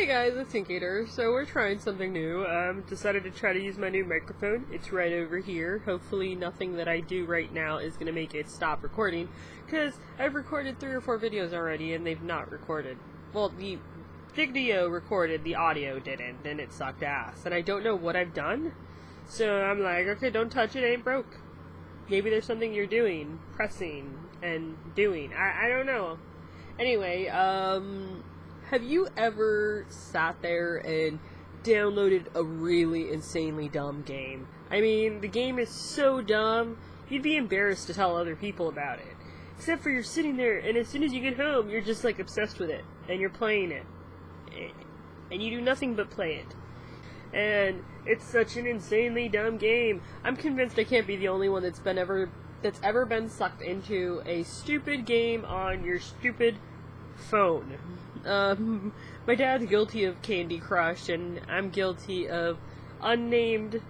Hey guys, it's Inkeater. So we're trying something new. Um, decided to try to use my new microphone. It's right over here. Hopefully nothing that I do right now is going to make it stop recording. Because I've recorded three or four videos already and they've not recorded. Well, the video recorded, the audio didn't, and it sucked ass. And I don't know what I've done. So I'm like, okay, don't touch it, ain't broke. Maybe there's something you're doing, pressing, and doing. I, I don't know. Anyway, um, have you ever sat there and downloaded a really insanely dumb game? I mean, the game is so dumb, you'd be embarrassed to tell other people about it. Except for you're sitting there, and as soon as you get home, you're just like obsessed with it, and you're playing it. And you do nothing but play it. And it's such an insanely dumb game. I'm convinced I can't be the only one that's been ever that's ever been sucked into a stupid game on your stupid phone. Um, my dad's guilty of Candy Crush, and I'm guilty of unnamed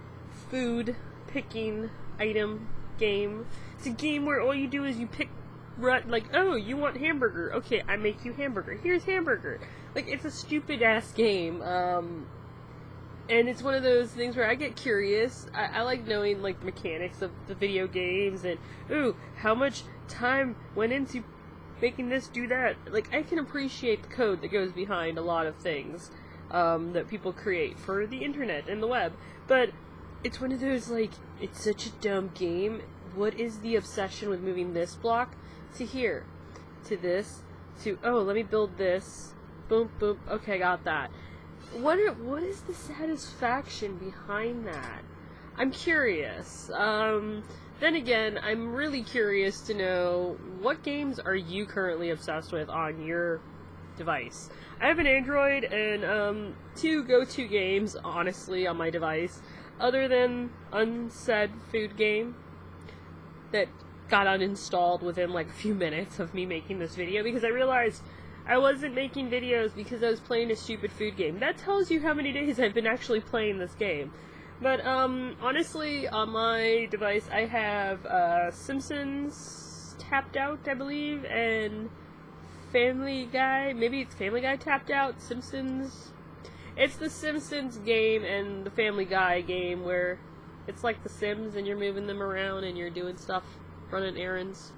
food picking item game. It's a game where all you do is you pick rut like oh you want hamburger okay i make you hamburger here's hamburger like it's a stupid ass game um and it's one of those things where I get curious. I, I, like knowing like the mechanics of the video games and ooh, how much time went into making this do that. Like I can appreciate the code that goes behind a lot of things um, that people create for the internet and the web, but it's one of those like it's such a dumb game. What is the obsession with moving this block to here, to this, to oh let me build this, boom boom. Okay, got that. What are, what is the satisfaction behind that? I'm curious. Um, then again, I'm really curious to know what games are you currently obsessed with on your device. I have an Android and um, two go-to games, honestly, on my device, other than Unsaid Food Game that got uninstalled within like a few minutes of me making this video because I realized I wasn't making videos because I was playing a stupid food game. That tells you how many days I've been actually playing this game. But, um, honestly, on my device, I have, uh, Simpsons tapped out, I believe, and Family Guy, maybe it's Family Guy tapped out, Simpsons. It's the Simpsons game and the Family Guy game where it's like the Sims and you're moving them around and you're doing stuff, running errands.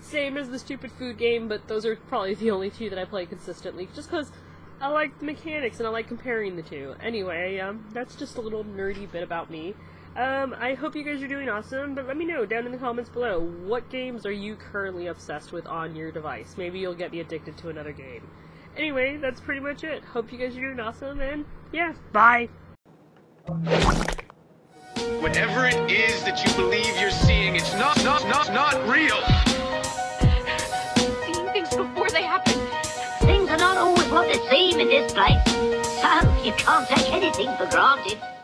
Same as the stupid food game, but those are probably the only two that I play consistently, just because I like the mechanics and I like comparing the two. Anyway, um, that's just a little nerdy bit about me. Um, I hope you guys are doing awesome, but let me know down in the comments below, what games are you currently obsessed with on your device? Maybe you'll get me addicted to another game. Anyway, that's pretty much it. Hope you guys are doing awesome, and yeah, bye! Whatever it is that you believe you're what they in this place. So you can't take anything for granted.